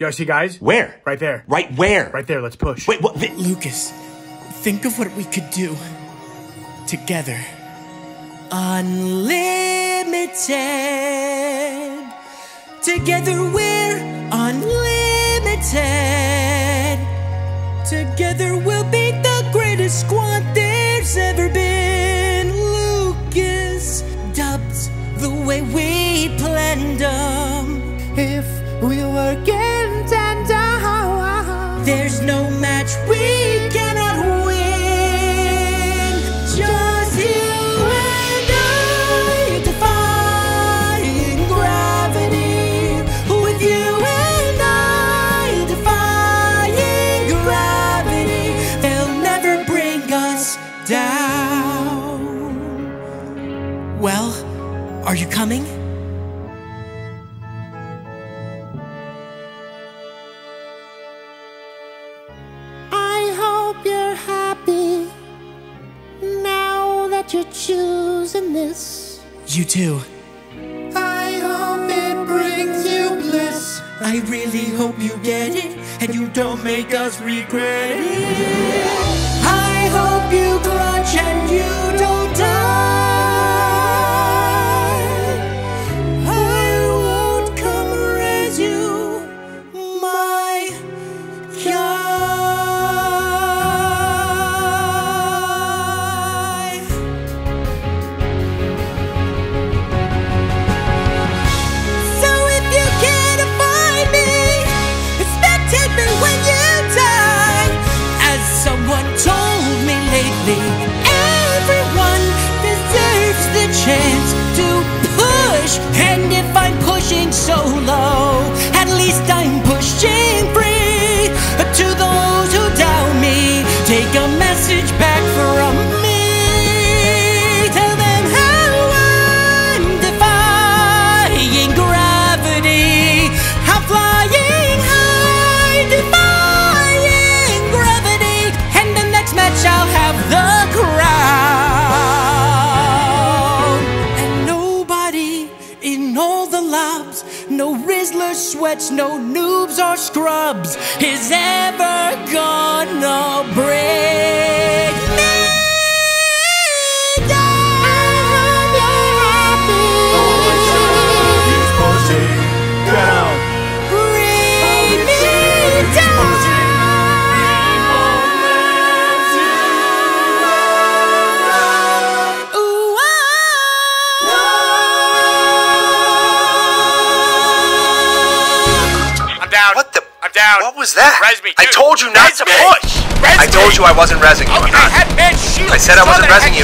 Yo, see, guys? Where? Right there. Right where? Right there. Let's push. Wait, what? The- Lucas, think of what we could do together. Unlimited. Together we're unlimited. Together we'll be the greatest squad there's ever been. Lucas dubbed the way we planned them. If we work tandem, uh, there's no match we cannot win. Just you and I defying gravity. With you and I defying gravity. They'll never bring us down. Well, are you coming? You're choosing this. You too. I hope it brings you bliss. I really hope you get it and you don't make us regret it. I hope you clutch and I'm pushing so low. at least I'm pushing free. But to those who doubt me, take a message back from me. Tell them how I'm defying gravity. How flying high, defying gravity. And the next match I'll have the in all the labs, no Rizzler sweats, no noobs or scrubs, is ever down. What was that? Res me. I told you not to push. Res I told me. you I wasn't resing you. I'm not. I said I wasn't resing you.